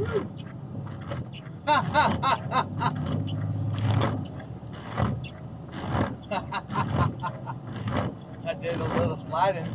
I did a little sliding.